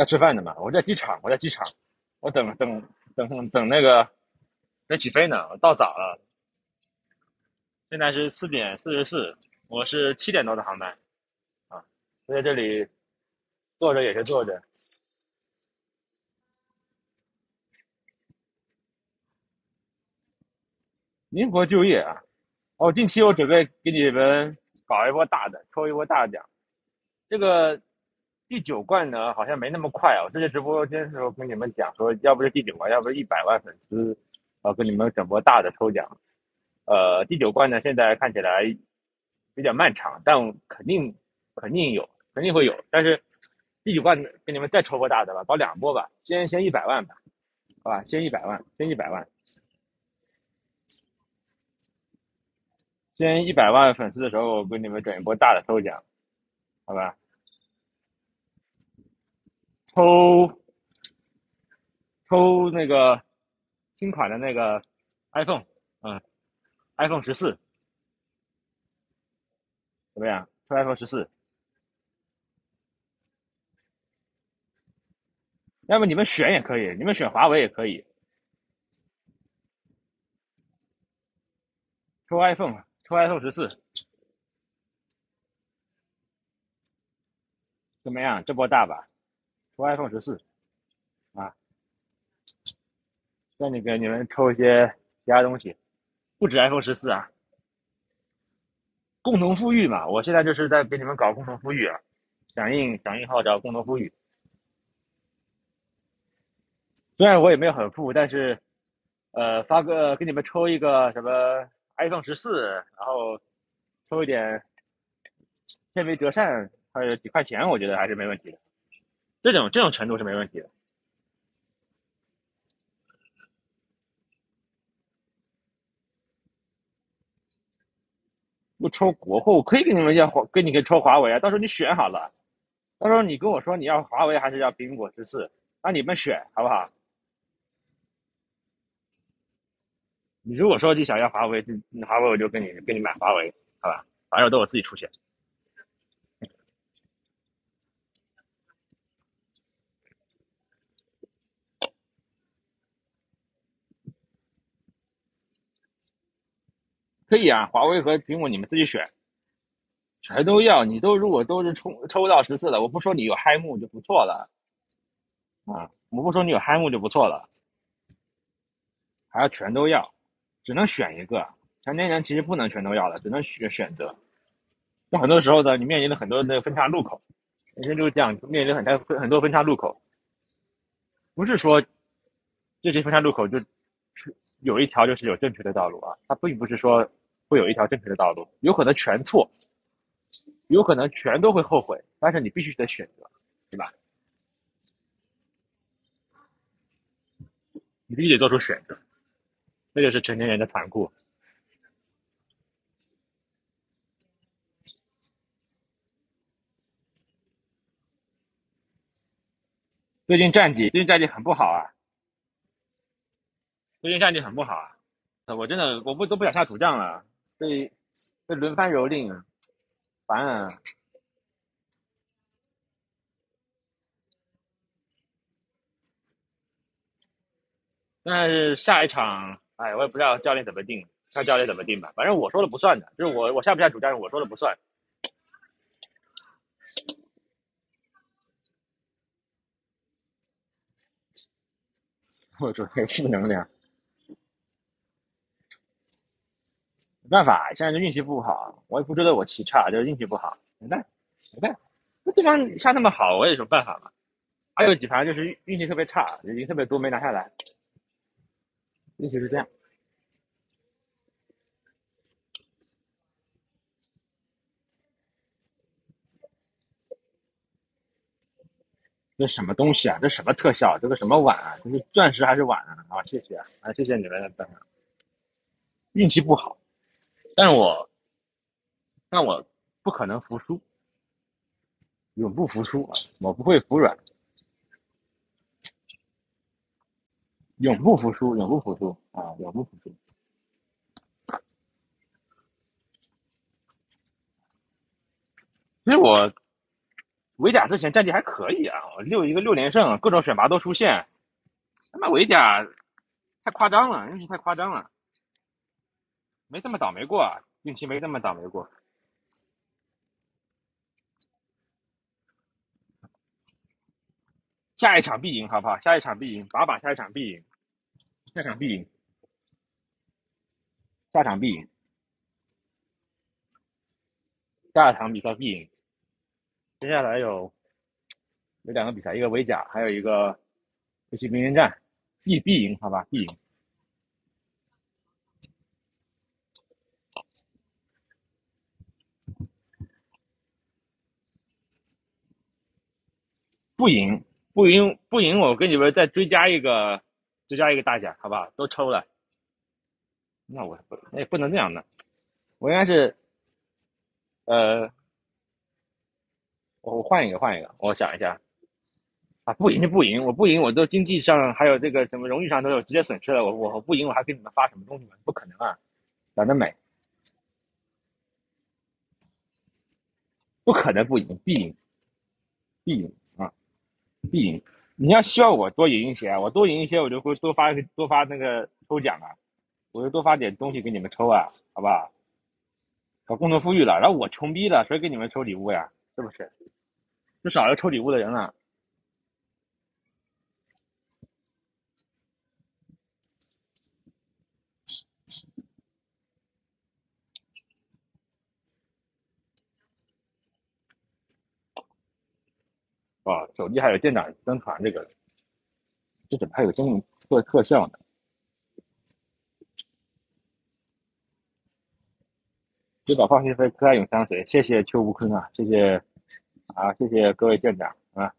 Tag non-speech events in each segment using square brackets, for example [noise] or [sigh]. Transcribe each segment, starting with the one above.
要吃饭的嘛，我在机场，我在机场，我等等等等那个在起飞呢，我到早了。现在是四点四十四，我是七点多的航班，啊，我在这里坐着也是坐着。灵活就业啊！哦，近期我准备给你们搞一波大的，抽一波大奖。这个第九冠呢，好像没那么快啊。我之前直播间的时候跟你们讲说，要不是第九冠，要不是一百万粉丝，啊，跟你们整波大的抽奖。呃，第九冠呢，现在看起来比较漫长，但肯定肯定有，肯定会有。但是第九冠给你们再抽波大的吧，搞两波吧，先先一百万吧，好吧，先一百万，先一百万。先一百万粉丝的时候，我给你们整一波大的抽奖，好吧？抽抽那个新款的那个 iPhone，嗯，iPhone 十四，怎么样？抽 iPhone 十四，要么你们选也可以，你们选华为也可以，抽 iPhone。抽 iPhone 十四，怎么样？这波大吧？iPhone 十四，啊，再你给你们抽一些其他东西，不止 iPhone 十四啊。共同富裕嘛，我现在就是在给你们搞共同富裕啊，响应响应号召，共同富裕。虽然我也没有很富，但是，呃，发个给你们抽一个什么？iPhone 十四，然后抽一点天为折扇，还有几块钱，我觉得还是没问题的。这种这种程度是没问题的。不抽国货，我可以给你们要华，给你给抽华为啊。到时候你选好了，到时候你跟我说你要华为还是要苹果十四，那你们选好不好？你如果说你想要华为，华为我就跟你跟你买华为，好吧？反正都我自己出钱，可以啊。华为和苹果你们自己选，全都要。你都如果都是抽抽到十四了，我不说你有嗨木就不错了，啊，我不说你有嗨木就不错了，还要全都要。只能选一个，成年人其实不能全都要的，只能选选择。那很多时候呢，你面临了很多的分岔路口，人生就是这样，面临很多很多分岔路口，不是说这些分岔路口就有一条就是有正确的道路啊，它并不是说会有一条正确的道路，有可能全错，有可能全都会后悔，但是你必须得选择，对吧？你必须得做出选择。这就是成年人的残酷。最近战绩，最近战绩很不好啊！最近战绩很不好啊！我真的，我不都不想下主将了，被被轮番蹂躏啊，烦啊！但是下一场。哎，我也不知道教练怎么定，看教练怎么定吧。反正我说了不算的，就是我我下不下主战，我说了不算。我准备负能量，没办法，现在就运气不好。我也不觉得我棋差，就是运气不好，没办，没办。那对方下那么好，我有什么办法嘛？还有几盘就是运气特别差，人特别多没拿下来。运气是这样，这什么东西啊？这什么特效？这个什么碗啊？这是钻石还是碗啊？啊，谢谢啊，谢谢你们的运气不好，但我，但我不可能服输，永不服输啊！我不会服软。永不服输，永不服输啊！永不服输。其实我，维甲之前战绩还可以啊，我六一个六连胜，各种选拔都出现。他妈维甲太夸张了，运气太夸张了，没这么倒霉过啊，运气没这么倒霉过。下一场必赢，好不好？下一场必赢，把把下一场必赢，下场必赢，下场必赢，下场比赛必赢。接下来有有两个比赛，一个维甲，还有一个游戏名人战，必必赢，好吧，必赢。不赢，不赢，不赢！我给你们再追加一个，追加一个大奖，好不好？都抽了，那我不，那也不能这样的，我应该是，呃。我换一个，换一个，我想一下，啊，不赢就不赢，我不赢，我都经济上还有这个什么荣誉上都有直接损失了，我我不赢，我还给你们发什么东西吗？不可能啊，想得美，不可能不赢，必赢，必赢啊，必赢！你要希望我多赢一些，我多赢一些，我就会多发多发那个抽奖啊，我就多发点东西给你们抽啊，好不好？搞共同富裕了，然后我穷逼了，谁给你们抽礼物呀？是不是？就少了抽礼物的人了。啊，手机还有舰长登船这个，这怎么还有这么特特效呢？接宝放心飞，可爱永相随。谢谢邱无坤啊，谢谢。啊，谢谢各位舰长啊！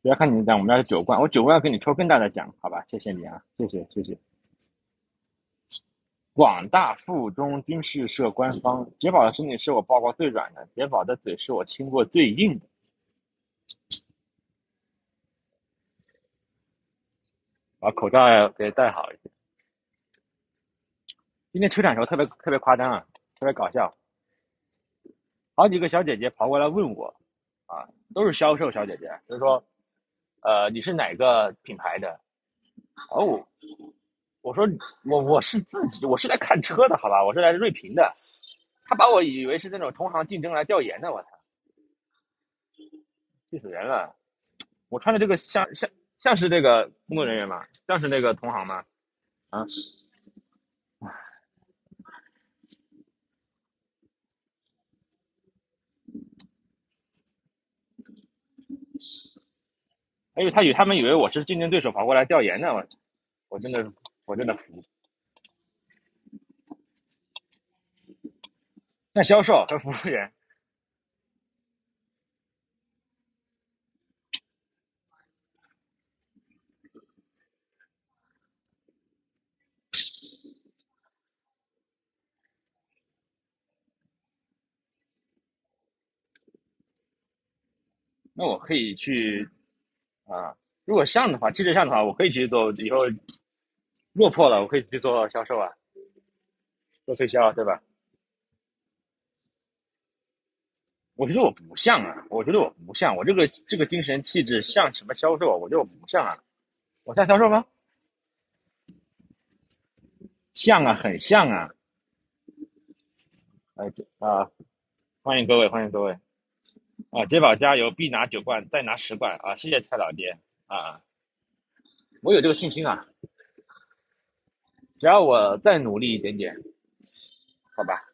不要看你奖，我们要是九冠，我九冠要给你抽更大的奖，好吧？谢谢你啊，谢谢谢谢。广大附中军事社官方，杰宝的身体是我抱过最软的，杰宝的嘴是我亲过最硬的。把口罩要给戴好一点。今天抽奖时候特别特别夸张啊，特别搞笑。好几个小姐姐跑过来问我，啊，都是销售小姐姐，就是说，呃，你是哪个品牌的？哦，我说我我是自己，我是来看车的，好吧，我是来锐评的。他把我以为是那种同行竞争来调研的，我操，气死人了！我穿的这个像像像是这个工作人员吗？像是那个同行吗？啊？哎他以他们以为我是竞争对手跑过来调研的，我我真的是我真的服。那销售和服务员，那我可以去。啊，如果像的话，其实像的话，我可以去做。以后落魄了，我可以去做销售啊，做推销，对吧？我觉得我不像啊，我觉得我不像，我这个这个精神气质像什么销售？我觉得我不像啊，我像销售吗？像啊，很像啊。哎，啊，欢迎各位，欢迎各位。啊，杰宝加油，必拿九冠，再拿十冠啊！谢谢蔡老爹啊，我有这个信心啊，只要我再努力一点点，好吧。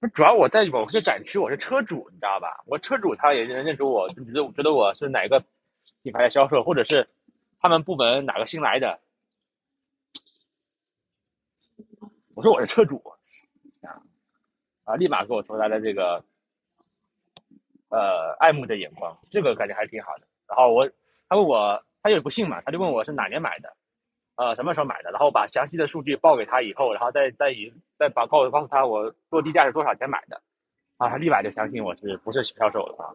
不，主要我在某些展区，我是车主，你知道吧？我车主他也认认出我，就觉得觉得我是哪个品牌的销售，或者是他们部门哪个新来的。我说我是车主，啊，啊，立马给我投来了这个，呃，爱慕的眼光，这个感觉还是挺好的。然后我，他问我，他也不信嘛，他就问我是哪年买的，呃，什么时候买的，然后把详细的数据报给他以后，然后再再以再把告诉告诉他我落地价是多少钱买的，啊，他立马就相信我是不是销售了啊。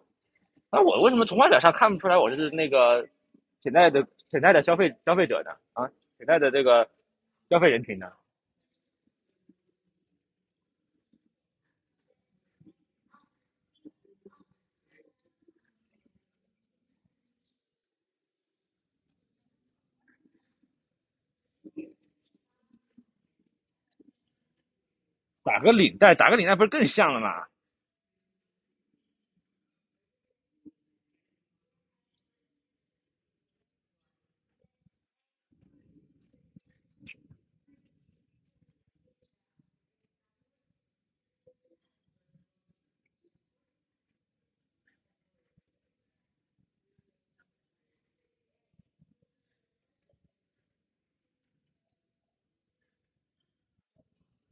那我为什么从外表上看不出来我是那个潜在的潜在的消费消费者呢？啊，潜在的这个消费人群呢？打个领带，打个领带不是更像了吗？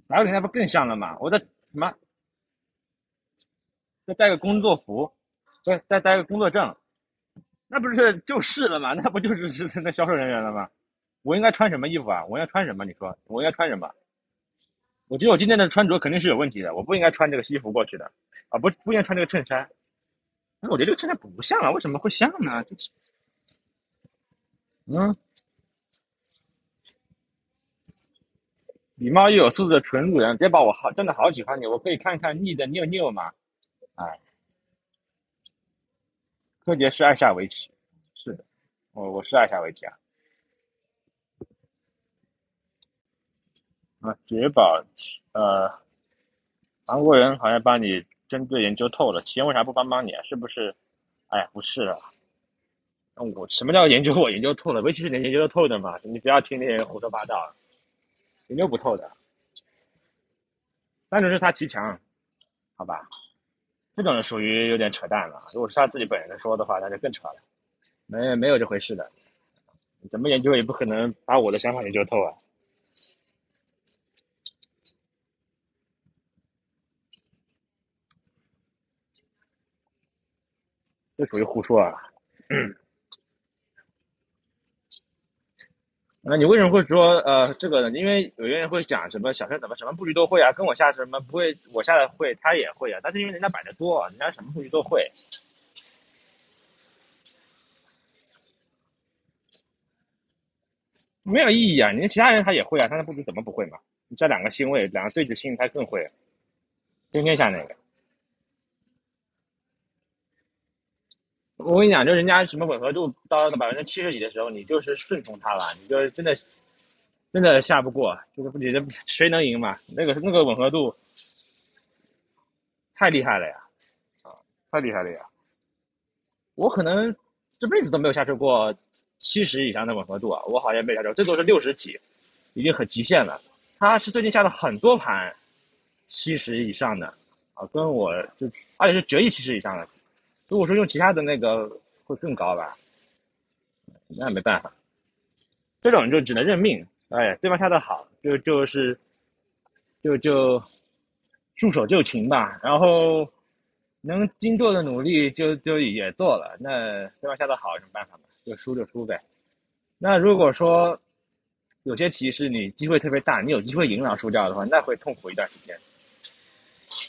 打个领带不更像了吗？我再什么？再带个工作服，再再带个工作证，那不是就是了吗？那不就是 [laughs] 是那销售人员了吗？我应该穿什么衣服啊？我应该穿什么？你说我应该穿什么？我觉得我今天的穿着肯定是有问题的，我不应该穿这个西服过去的，啊，不不应该穿这个衬衫。那我觉得这个衬衫不像啊，为什么会像呢？就是，嗯，礼貌又有素质的纯路人，别把我好真的好喜欢你，我可以看看你的妞妞吗？哎，柯洁是爱下围棋，是的，我我是爱下围棋啊。啊，绝宝，呃，韩国人好像把你针对研究透了，企业为啥不帮帮你啊？是不是？哎呀，不是啊，我什么叫研究我研究透了？围棋是能研究透的嘛？你不要听那些胡说八道，研究不透的，单纯是他骑墙，好吧？这种属于有点扯淡了。如果是他自己本人说的话，那就更扯了，没没有这回事的，怎么研究也不可能把我的想法研究透啊。这属于胡说啊！那你为什么会说呃这个呢？因为有些人会讲什么小生怎么什么布局都会啊，跟我下什么不会，我下的会他也会啊，但是因为人家摆的多，人家什么布局都会，没有意义啊！你其他人他也会啊，他的布局怎么不会嘛？你这两个星位，两个对子星他更会，天天下那个。我跟你讲，就人家什么吻合度到了百分之七十几的时候，你就是顺从他了，你就真的真的下不过，就是你这谁能赢嘛？那个那个吻合度太厉害了呀，啊，太厉害了呀！我可能这辈子都没有下出过七十以上的吻合度啊，我好像没下出，最多是六十几，已经很极限了。他是最近下了很多盘七十以上的啊，跟我就而且是折翼七十以上的。如果说用其他的那个会更高吧，那没办法，这种就只能认命。哎，对方下的好，就就是就就束手就擒吧。然后能经做的努力就就也做了。那对方下的好有什么办法嘛？就输就输呗。那如果说有些棋是你机会特别大，你有机会赢然后输掉的话，那会痛苦一段时间。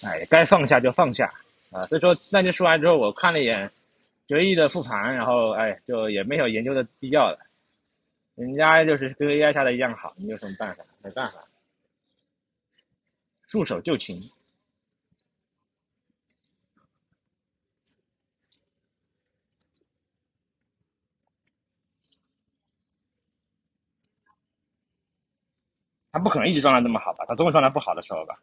哎，该放下就放下。啊，所以说那天说完之后，我看了一眼折翼的复盘，然后哎，就也没有研究的必要了。人家就是跟 AI 下的一样好，你有什么办法？没办法，束手就擒。他不可能一直状态那么好吧？他总有状态不好的时候吧？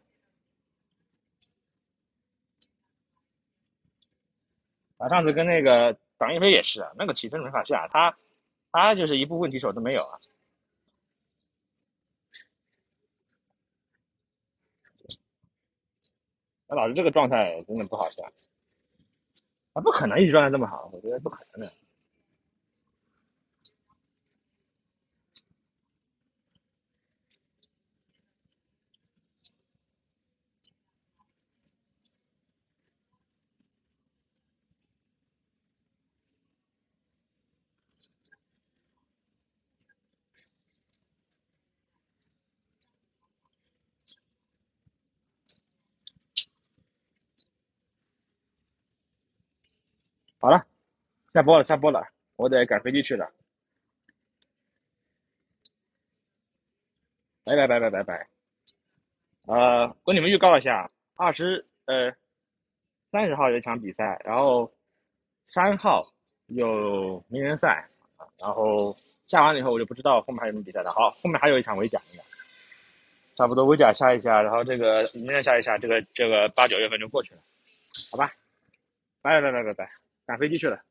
他上次跟那个党一飞也是啊，那个起分没法下，他他就是一步问题手都没有啊。那老师这个状态，真的不好下。他不可能一直状态这么好，我觉得不可能的。好了，下播了，下播了，我得赶飞机去了。拜拜拜拜拜拜。呃，跟你们预告一下，二十呃三十号有一场比赛，然后三号有名人赛，然后下完了以后我就不知道后面还有什么比赛了。好，后面还有一场围甲呢，差不多围甲下一下，然后这个名人下一下，这个这个八九月份就过去了，好吧？拜拜拜拜拜拜，赶飞机去了。